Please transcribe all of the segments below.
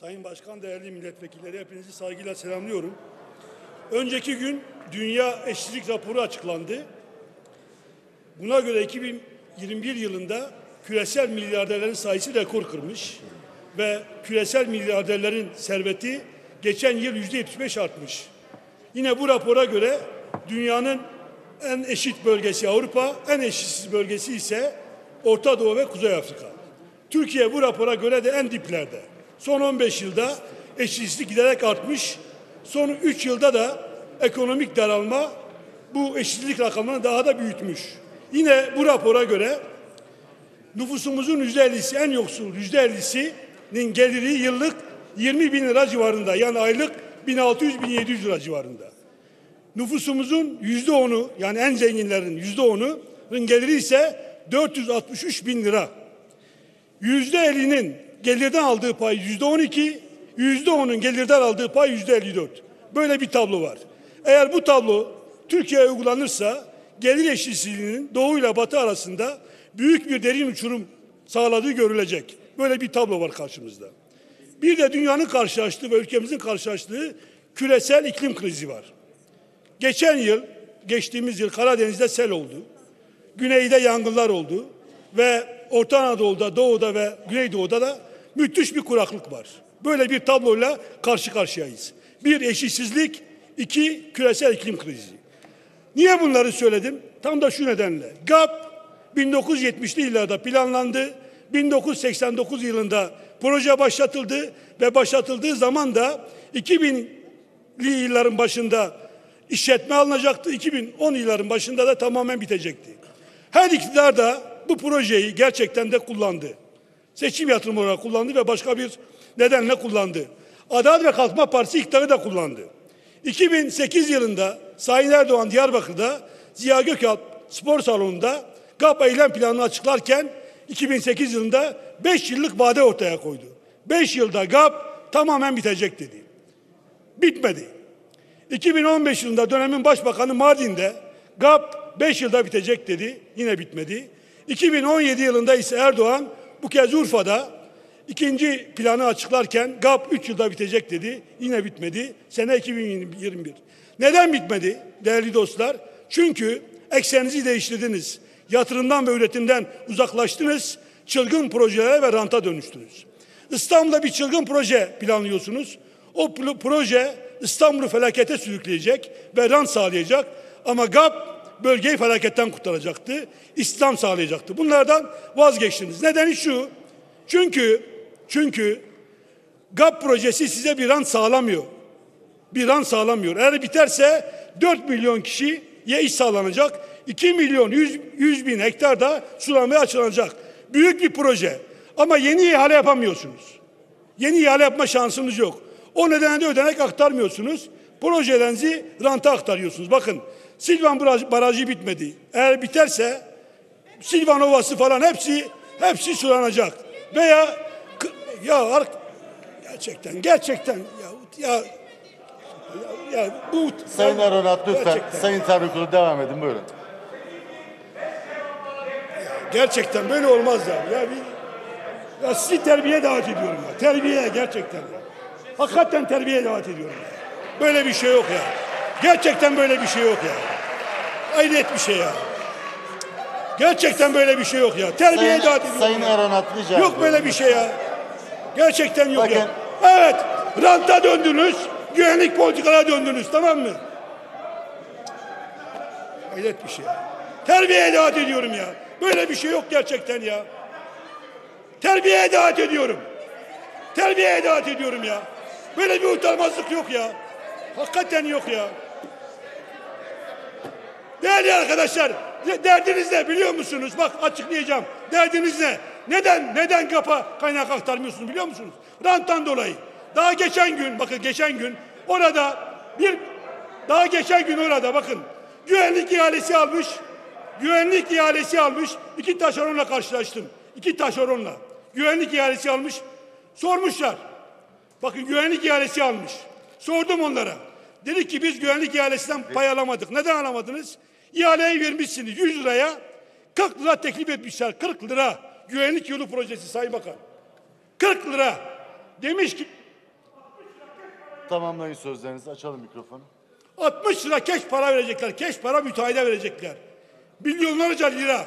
Sayın Başkan, değerli milletvekilleri hepinizi saygıyla selamlıyorum. Önceki gün Dünya Eşitlik Raporu açıklandı. Buna göre 2021 yılında küresel milyarderlerin sayısı rekor kırmış ve küresel milyarderlerin serveti geçen yıl yüzde 75 artmış. Yine bu rapora göre dünyanın en eşit bölgesi Avrupa, en eşitsiz bölgesi ise Orta Doğu ve Kuzey Afrika. Türkiye bu rapora göre de en diplerde. Son 15 yılda eşitsizlik giderek artmış. Son 3 yılda da ekonomik daralma bu eşitsizlik rakamını daha da büyütmüş. Yine bu rapora göre nüfusumuzun yüzde ellisi en yoksul yüzde ellisinin geliri yıllık 20 bin lira civarında yani aylık 1600-1700 lira civarında. Nüfusumuzun yüzde onu yani en zenginlerin yüzde onunun geliri ise 463 bin lira. Yüzde ellinin gelirden aldığı pay yüzde on iki, yüzde onun gelirden aldığı pay yüzde elli dört. Böyle bir tablo var. Eğer bu tablo Türkiye'ye uygulanırsa gelir eşitsizliğinin doğu ile batı arasında büyük bir derin uçurum sağladığı görülecek. Böyle bir tablo var karşımızda. Bir de dünyanın karşılaştığı ve ülkemizin karşılaştığı küresel iklim krizi var. Geçen yıl, geçtiğimiz yıl Karadeniz'de sel oldu. Güneyde yangınlar oldu ve Orta Anadolu'da, Doğu'da ve Güneydoğu'da da müthiş bir kuraklık var. Böyle bir tabloyla karşı karşıyayız. Bir eşitsizlik, iki küresel iklim krizi. Niye bunları söyledim? Tam da şu nedenle. GAP 1970'li yıllarda planlandı. 1989 yılında proje başlatıldı ve başlatıldığı zaman da 2000'li yılların başında işletme alınacaktı. 2010 yılların başında da tamamen bitecekti. Her iktidar da bu projeyi gerçekten de kullandı. Seçim yatırımı olarak kullandı ve başka bir nedenle kullandı. Adalet ve Kalkınma Partisi iktidarı da kullandı. 2008 yılında Sayın Erdoğan Diyarbakır'da Ziya Gökalp spor salonunda GAP eylem planını açıklarken 2008 yılında 5 yıllık vade ortaya koydu. 5 yılda GAP tamamen bitecek dedi. Bitmedi. 2015 yılında dönemin başbakanı Mardin'de GAP 5 yılda bitecek dedi. Yine bitmedi. 2017 yılında ise Erdoğan bu kez Urfa'da ikinci planı açıklarken GAP 3 yılda bitecek dedi. Yine bitmedi. Sene 2021. Neden bitmedi değerli dostlar? Çünkü ekseninizi değiştirdiniz. Yatırımdan ve üretimden uzaklaştınız. Çılgın projelere ve ranta dönüştünüz. İstanbul'da bir çılgın proje planlıyorsunuz. O proje İstanbul'u felakete sürükleyecek ve rant sağlayacak. Ama GAP bölgeyi felaketten kurtaracaktı. İslam sağlayacaktı. Bunlardan vazgeçtiniz. Nedeni şu. Çünkü çünkü GAP projesi size bir rant sağlamıyor. Bir rant sağlamıyor. Eğer biterse 4 milyon kişiye iş sağlanacak. 2 milyon 100, 100 bin hektar da sulamaya açılacak. Büyük bir proje. Ama yeni ihale yapamıyorsunuz. Yeni ihale yapma şansınız yok. O nedenle de ödenek aktarmıyorsunuz. Projelerinizi ranta aktarıyorsunuz. Bakın Silvan Barajı bitmedi. Eğer biterse Silvan Ovası falan hepsi hepsi sulanacak. Veya ya gerçekten gerçekten ya ya ya, ya bu Sayın ya, Aronat lütfen. gerçekten, Sayın Tabrikulu devam edin buyurun. gerçekten böyle olmaz ya. Ya, bir, ya sizi terbiye davet ediyorum ya. Terbiye gerçekten ya. Hakikaten terbiye davet ediyorum ya. Böyle bir şey yok ya. Gerçekten böyle bir şey yok ya. Hayret bir şey ya. Gerçekten böyle bir şey yok ya. Terbiye Sayın, ediyorum. Sayın ya. Aronat rica Yok böyle bir şey ya. Gerçekten yok ya. Bakın. Evet. Ranta döndünüz. Güvenlik politikalara döndünüz. Tamam mı? Hayret bir şey. Terbiye davet ediyorum ya. Böyle bir şey yok gerçekten ya. Terbiye davet ediyorum. Terbiye davet ediyorum ya. Böyle bir utanmazlık yok ya. Hakikaten yok ya. Değerli arkadaşlar, de- derdiniz ne biliyor musunuz? Bak açıklayacağım. Derdiniz ne? Neden neden kapa kaynak aktarmıyorsunuz biliyor musunuz? Ranttan dolayı. Daha geçen gün bakın geçen gün orada bir daha geçen gün orada bakın güvenlik ihalesi almış. Güvenlik ihalesi almış. iki taşeronla karşılaştım. İki taşeronla. Güvenlik ihalesi almış. Sormuşlar. Bakın güvenlik ihalesi almış. Sordum onlara. Dedi ki biz güvenlik ihalesinden pay alamadık. Neden alamadınız? İhaleyi vermişsiniz 100 liraya. 40 lira teklif etmişler. 40 lira. Güvenlik yolu projesi Sayın Bakan. 40 lira. Demiş ki Tamamlayın sözlerinizi. Açalım mikrofonu. 60 lira keş para verecekler. Keş para müteahhide verecekler. Milyonlarca lira.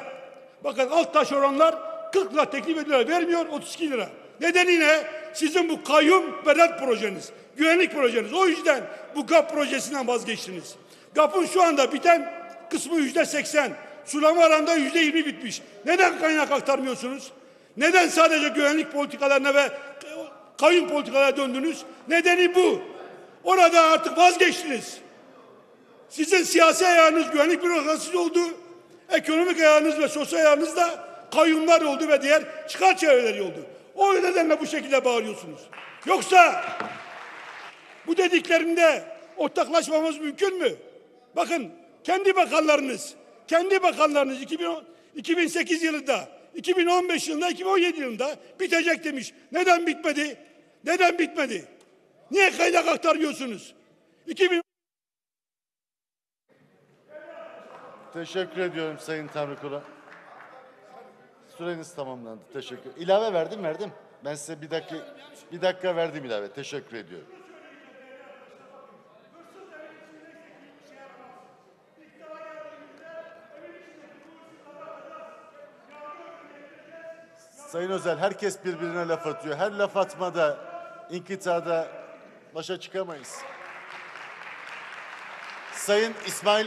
Bakın alt taş oranlar 40 lira teklif ediyorlar. Vermiyor 32 lira. Nedeni ne? Sizin bu kayyum berat projeniz. Güvenlik projeniz. O yüzden bu GAP projesinden vazgeçtiniz. GAP'ın şu anda biten kısmı yüzde 80. Sulama aranda yüzde 20 bitmiş. Neden kaynak aktarmıyorsunuz? Neden sadece güvenlik politikalarına ve kayyum politikalarına döndünüz? Nedeni bu. Orada artık vazgeçtiniz. Sizin siyasi ayağınız güvenlik bürokrasisi oldu. Ekonomik ayağınız ve sosyal ayağınız da kayyumlar oldu ve diğer çıkar çevreleri oldu. O nedenle bu şekilde bağırıyorsunuz. Yoksa bu dediklerimde ortaklaşmamız mümkün mü? Bakın kendi bakanlarınız, kendi bakanlarınız 2010 2008 yılında, 2015 yılında, 2017 yılında bitecek demiş. Neden bitmedi? Neden bitmedi? Niye kaynak aktarmıyorsunuz? 2000 Teşekkür ediyorum Sayın Tanrıkula. Süreniz tamamlandı. Teşekkür. İlave verdim verdim. Ben size bir dakika bir dakika verdim ilave. Teşekkür ediyorum. Sayın Özel herkes birbirine laf atıyor. Her laf atmada, inkitada başa çıkamayız. Sayın İsmail